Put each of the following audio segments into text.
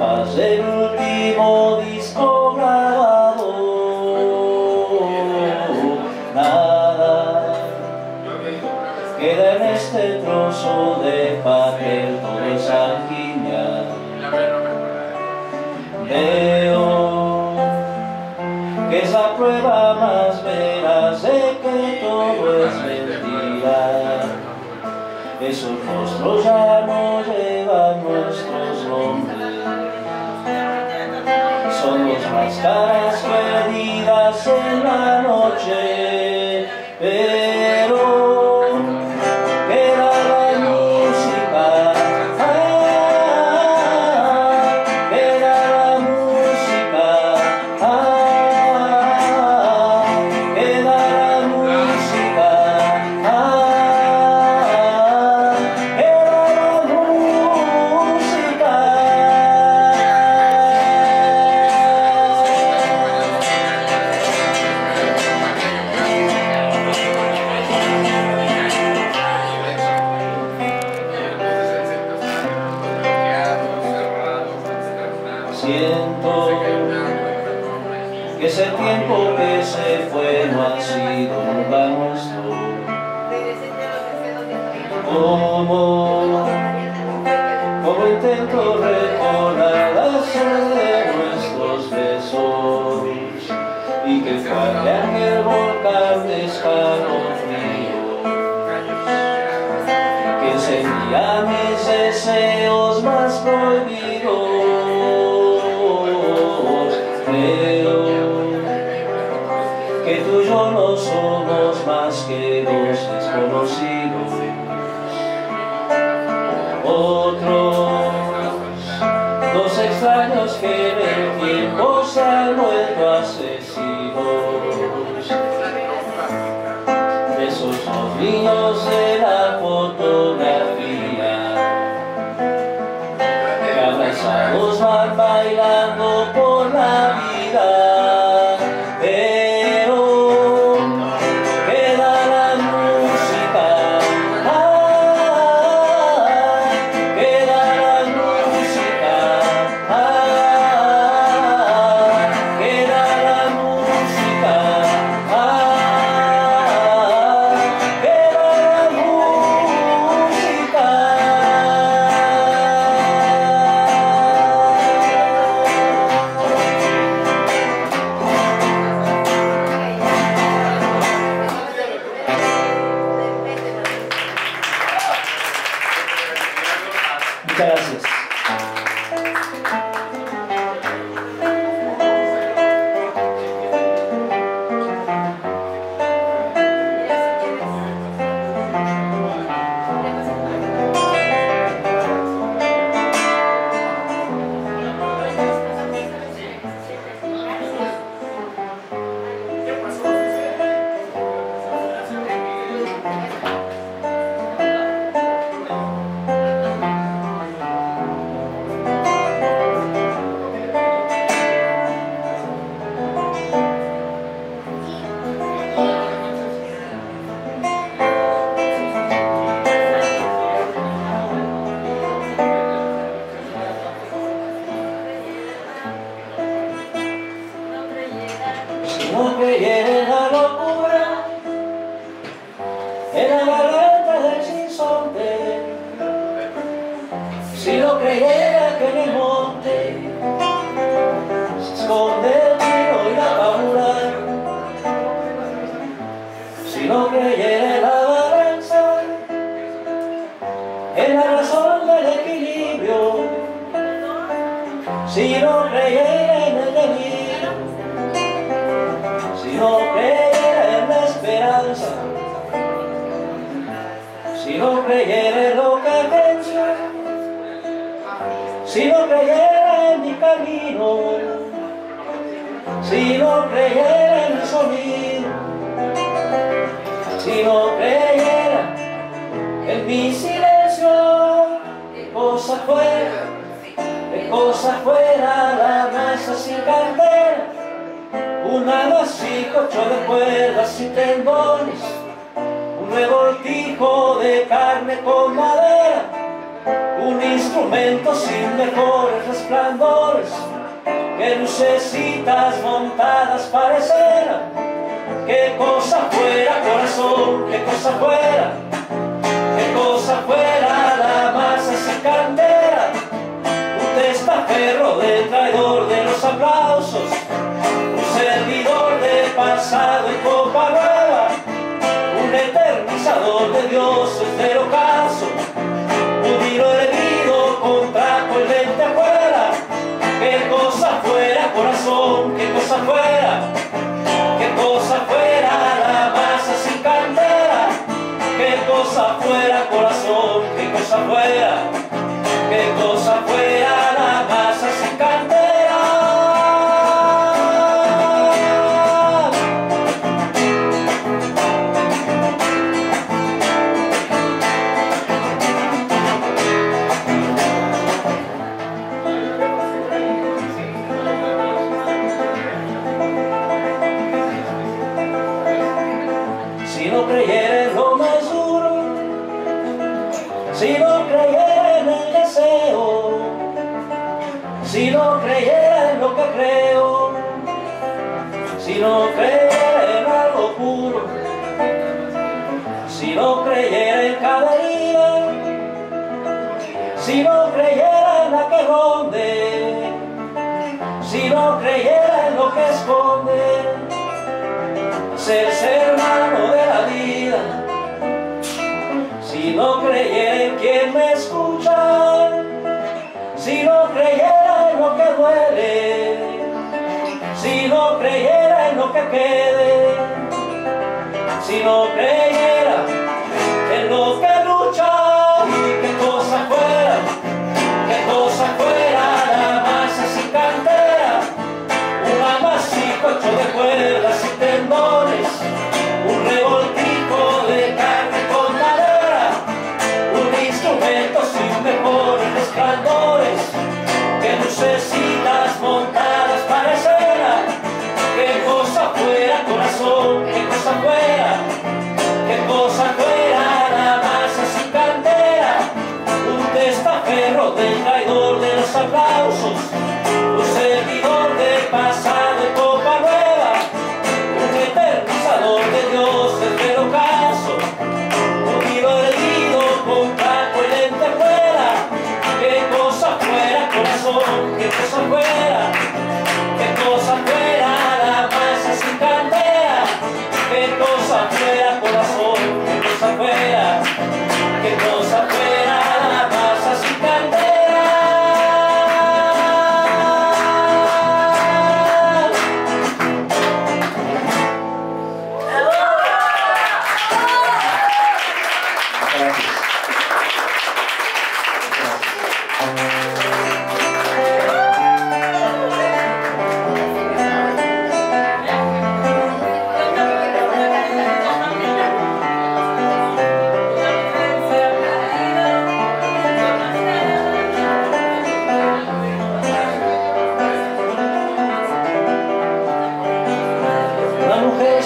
hace el último disco grabado. Nada queda en este trozo de papel, todo es alquimia. Veo que es la prueba más veraz de que todo es mentira. Esos rostros ya no Máscaras perdidas en la noche, intento recordar la sed de nuestros besos y que fallan el volcán de escalofrío que encendía mis deseos más prohibidos. accesivos de sus de la fotografia. Si no creyera la balanza, en la razón del equilibrio, si no creyera en el delirio, si no creyera en la esperanza, si no creyera en lo que pienso, si no creyera en mi camino, si no creyera en el sonido, si no creyera en mi silencio de cosas fuera de cosas fuera la masa sin cartera un así cocho de cuerdas y tendones un revoltijo de carne con madera un instrumento sin mejores resplandores que lucecitas montadas pareceran qué cosa fuera corazón, qué cosa fuera, qué cosa fuera la masa sin cantera, un testaferro de traidor de los aplausos, un servidor de pasado y copa nueva, un eternizador de dioses del ocaso, un tiro herido contra el afuera, qué cosa fuera corazón, qué cosa fuera. Si no creyera en el deseo, si no creyera en lo que creo, si no creyera en algo puro, si no creyera en cada día, si no creyera en la que ronde, si no creyera en lo que esconde, ser hermano de no creyera en quien me escucha, si no creyera en lo que duele, si no creyera en lo que quede, si no creyera 왜?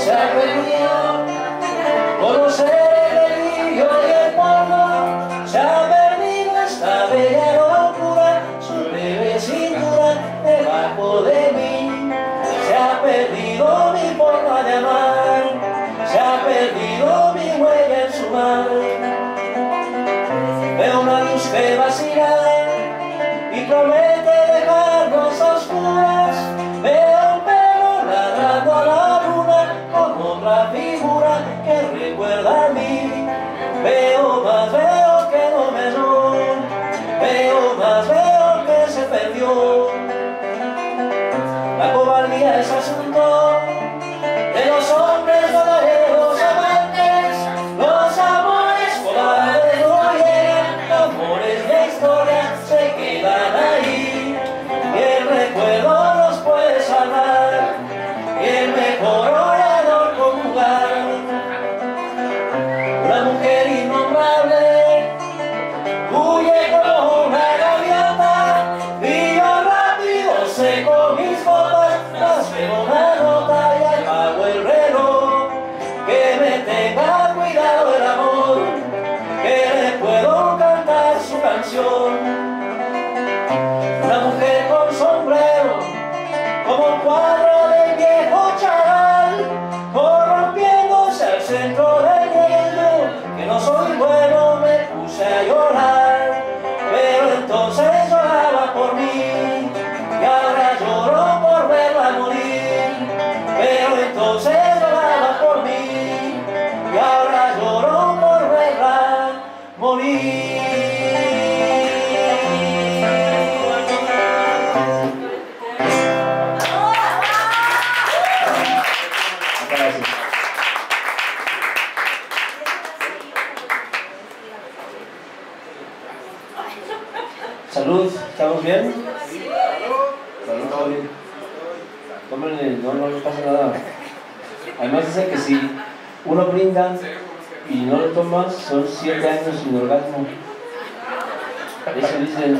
Se ha perdido conocer el bello y el malo. Se ha perdido esta bella belleza. Su breve sin dura debajo de mí. Se ha perdido mi forma de amar. Se ha perdido mi huella en su mar. Veo una luz que vacilar y prometo. pasión. Salud, ¿estamos bien? Salud. Tómenle, no, no pasa nada. Además dice que si uno brinda y no lo tomas, son siete años sin orgasmo. Eso dice el